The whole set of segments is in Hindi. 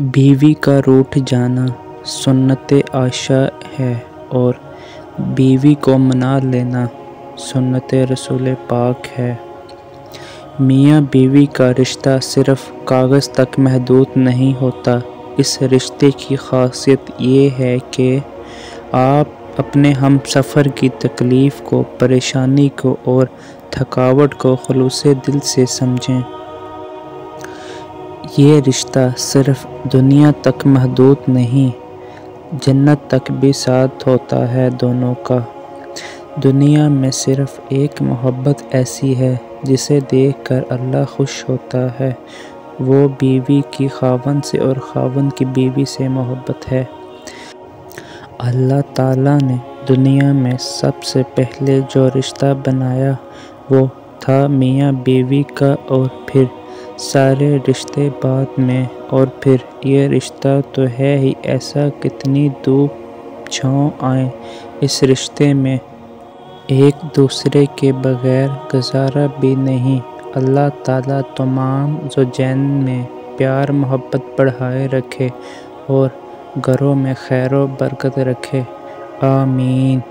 बीवी का रूठ जाना सुन्नत आशा है और बीवी को मना लेना सुन्नत रसूल पाक है। मियाँ बीवी का रिश्ता सिर्फ़ कागज़ तक महदूद नहीं होता। इस रिश्ते की ख़ासियत ये है कि आप अपने हम सफ़र की तकलीफ़ को, परेशानी को और थकावट को खलूस दिल से समझें। ये रिश्ता सिर्फ़ दुनिया तक महदूद नहीं, जन्नत तक भी साथ होता है दोनों का। दुनिया में सिर्फ़ एक मोहब्बत ऐसी है जिसे देखकर अल्लाह खुश होता है। वो बीवी की खावन से और खावन की बीवी से मोहब्बत है। अल्लाह ताला ने दुनिया में सबसे पहले जो रिश्ता बनाया वो था मियाँ बीवी का और फिर सारे रिश्ते बाद में, और फिर ये रिश्ता तो है ही ऐसा कितनी धूप छाँव आए। इस रिश्ते में एक दूसरे के बगैर गुजारा भी नहीं। अल्लाह ताला तमाम जो जैन में प्यार, मोहब्बत बढ़ाए रखे और घरों में खैर बरकत रखे। आमीन।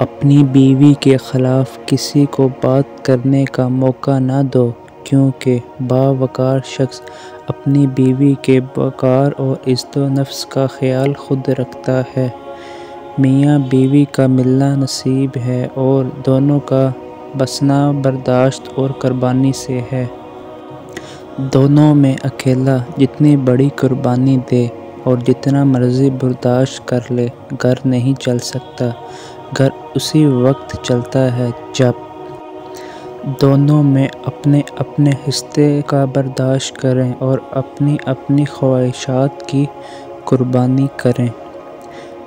अपनी बीवी के ख़िलाफ़ किसी को बात करने का मौका ना दो। क्योंकि बावकार शख्स अपनी बीवी के वक़ार और इज़्ज़त नफ्स का ख़याल ख़ुद रखता है। मियाँ बीवी का मिलना नसीब है और दोनों का बसना बर्दाश्त और कुर्बानी से है। दोनों में अकेला जितनी बड़ी कुर्बानी दे और जितना मर्ज़ी बर्दाश्त कर ले, घर नहीं चल सकता। घर उसी वक्त चलता है जब दोनों में अपने अपने हिस्से का बर्दाश्त करें और अपनी अपनी ख्वाहिशात की कुर्बानी करें।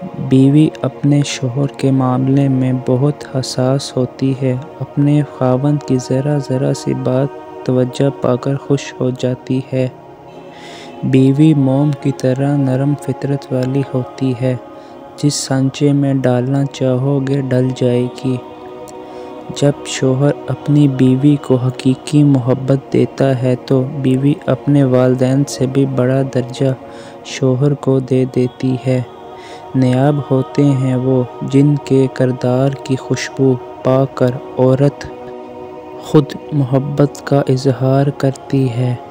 बीवी अपने शोहर के मामले में बहुत हसास होती है। अपने खावन की ज़रा ज़रा सी बात तवज्जो पाकर खुश हो जाती है। बीवी मोम की तरह नरम फितरत वाली होती है। जिस सांचे में डालना चाहोगे, डल जाएगी। जब शोहर अपनी बीवी को हकीकी मोहब्बत देता है तो बीवी अपने वालदेन से भी बड़ा दर्जा शोहर को दे देती है। नयाब होते हैं वो, जिनके करदार की खुशबू पाकर औरत ख़ुद मोहब्बत का इजहार करती है।